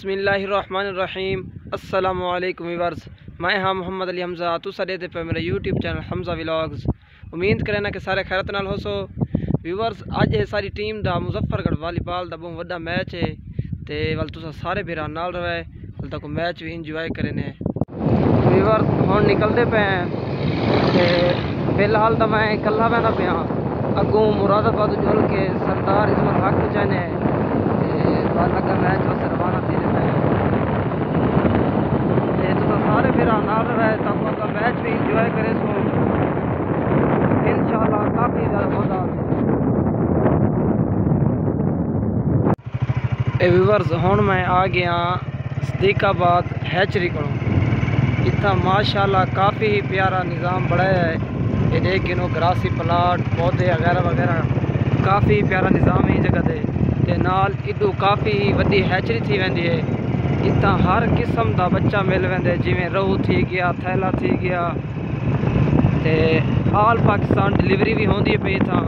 بسم اللہ الرحمن الرحیم۔ السلام علیکم ویورز۔ میں ہاں محمد علی حمزہ۔ تو سڈے پہ میرا یوٹیوب چینل حمزہ ولاگز۔ امید کرنا کہ سارے خیرت نال ہو سو ویورز اج ہے ساری ٹیم دا مظفر گڑھ والی بال دا بہت وڈا میچ ہے تے ول تسا سارے بھرا نال رہے ول تک میچ بھی انجوائے کرنے ویورز، ہن نکلدے پے ہیں۔ تے فی الحال تو میں کلا بہنا پیا ہاں۔ اگوں مراد آباد جل کے سردار عصمت حق چاہنے تے بعد لگا میچ واسطے روانہ تھی تے تسا سارے بھرا نال رہے تاکہ اگلا مطلب میچ بھی انجوائے کرے سو۔ انشاءاللہ کافی زیادہ مزہ اے ویورز ہن میں آ گیا صدیق آباد ہیچری کو اتنا ماشاءاللہ کافی پیارا نظام بڑھایا ہے۔ یہ دیکھ گنو گراسی پلاٹ، پودے وغیرہ وغیرہ، کافی پیارا نظام ہے جگہ دے تے نال ادو کافی وڈی ہیچری تھی ویندی ہے اتنا ہر قسم دا بچہ مل ویندے جویں روح تھی گیا تھیلا تھی گیا تے آل پاکستان ڈلیوری بھی ہوندی ہے پئی تھا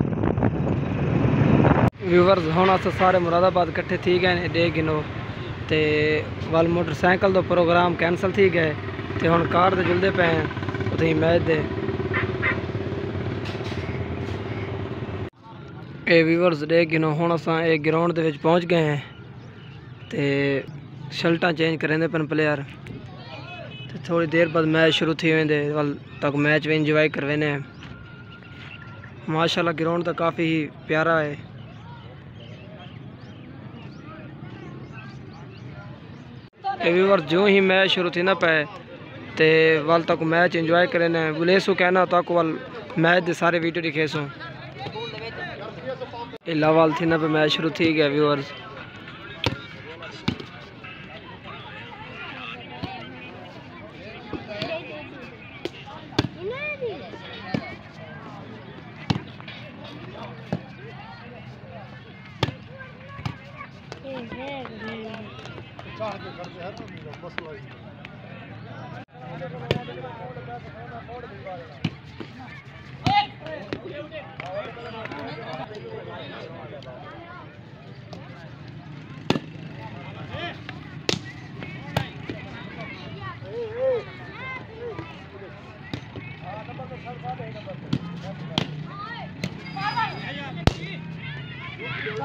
ویورز ہن اس سارے مراد آباد کٹھے تھی گئے ڈے گنو تے ول موٹر سائیکل دو پروگرام کینسل تھی گئے تے ہن کار دے جلدے پے ہیں اتھے میچ دے اے ویورز ڈے گنو ہن اساں اے گراؤنڈ دے وچ پہنچ گئے ہیں تے شلٹاں چینج کریں دے پن پلیئر تے تھوڑی دیر بعد میچ شروع تھی ویندے ول تک میچ بھی انجوائے کروینے ماشاءاللہ گراؤنڈ تو کافی پیارا ہے اے ویور جو ہی میچ شروع تھی نہ پے تے ول تک میچ انجوائے کرنے بلیسو کہنا تک ول میچ دے سارے ویڈیو دکھے سو اے پہ میچ شروع تھی گیا ویورز ہم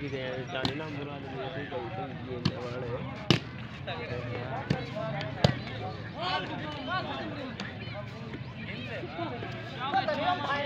کی جانے نا مراد والے ادھا کام تھا فیتا نہیں ہوتا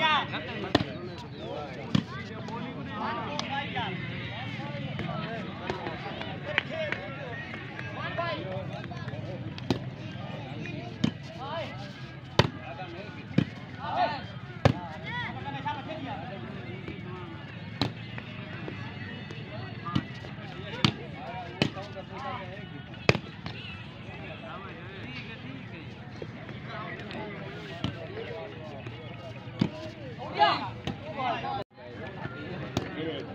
Năm nay.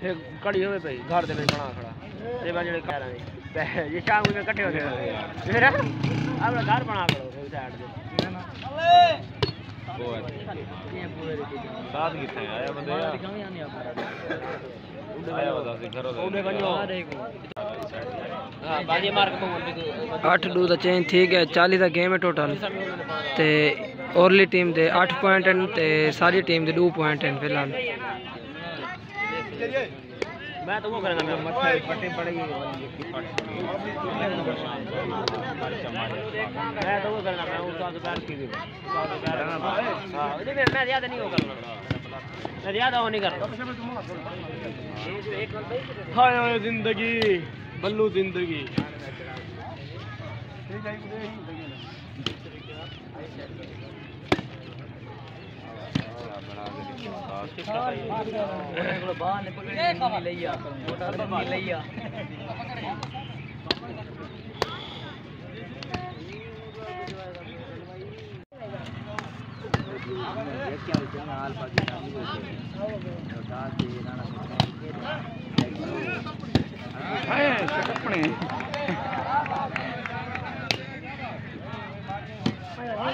ਫਿਰ ਕੜੀ ਹੋਵੇ ਪਈ ਘਰ ਦੇ ਵਿੱਚ ਬਣਾ ਖੜਾ ਇਹ ਬਾ ਜਿਹੜੇ ਘਰਾਂ ਦੇ ਜੇ ਸ਼ਾਮ ਨੂੰ ਇਕੱਠੇ ਹੋ ਗਏ ਫਿਰ ਆਪਣਾ ਘਰ ਬਣਾ ਕਰੋ ਕੋਈ ਸਾਈਡ ਤੇ ਉਹ ਹੈ ਇਹ ਪੂਰੇ ਦੇ ਚੀਜ਼ਾਂ ਸਾਥ ਕਿੱਥੇ ਆਇਆ ਬੰਦੇ ਆ ਆਇਆ ਉਹਦਾ ਸੀ ਘਰੋਂ ਦਾ ਉਹਨੇ ਕੰਨੋ ਹਾਂ ਬਾਜੀ ਮਾਰ ਕੇ ਪਹੁੰਚ 8 ਡੂ ਦਾ ਚੇਂਜ ਠੀਕ ਹੈ 40 ਦਾ ਗੇਮ ਹੈ ਟੋਟਲ ਤੇ ਔਰਲੀ ਟੀਮ ਦੇ 8 ਪੁਆਇੰਟ ਹਨ ਤੇ ਸਾਰੀ ਟੀਮ ਦੇ میں تو وہ کروں گا میں پٹے پڑے گی میں تو وہ کروں گا میں کی ہاں، میں زیادہ نہیں کروں گا میں زیادہ وہ نہیں کرتا ہائے زندگی۔ بلو زندگی۔ ٹھیک ہے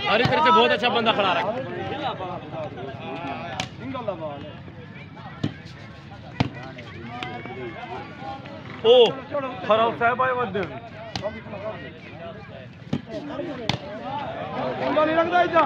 ہری تیرے سے بہت اچھا بندہ کھڑا رکھا بالوالے او خرال صاحب آهي والد بال رنگ ڏايتا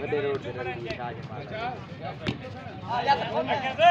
ਵੱਡੇ ਰੋਡ ਦੇ ਰੰਗ ਸ਼ਾਜ ਮਾਰ ਆ ਜਾ ਫੋਨ ਕਰ ਦੇ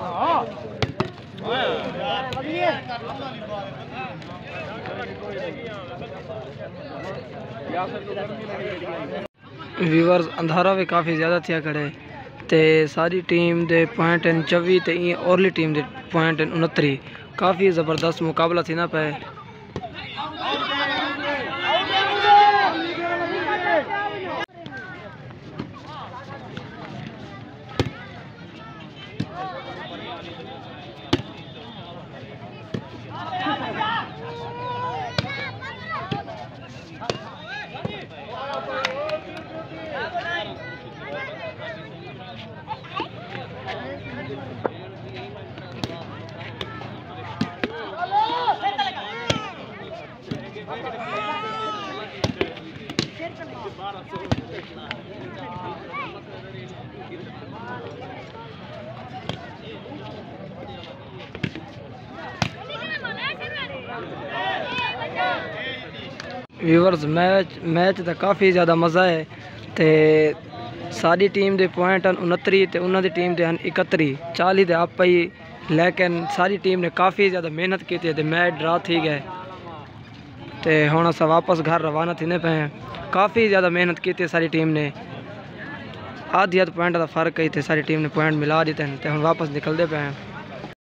Oh! ویورز اندھارہ بھی کافی زیادہ تھیا کرے تے ساری ٹیم دے پوائنٹ ہیں چوی تے اورلی ٹیم دے پوائنٹ ہیں انتری کافی زبردست مقابلہ تھی نہ پے ویورز میچ میچ کا کافی زیادہ مزہ ہے تو ساری ٹیم کے پوائنٹ ہیں انتری انہوں کی ٹیم کے ہیں اکتری چالی تو آپ ہی لیکن ساری ٹیم نے کافی زیادہ محنت کی میچ ڈرا ٹھیک ہے ہاں ااپس گھر روانہ کرنے پے ہیں کافی زیادہ محنت کی ساری ٹیم نے آدھی آدھ پوائنٹ کا فرق ہے ساری ٹیم نے پوائنٹ ملا دیتے ہیں ہوں واپس نکلتے پے ہیں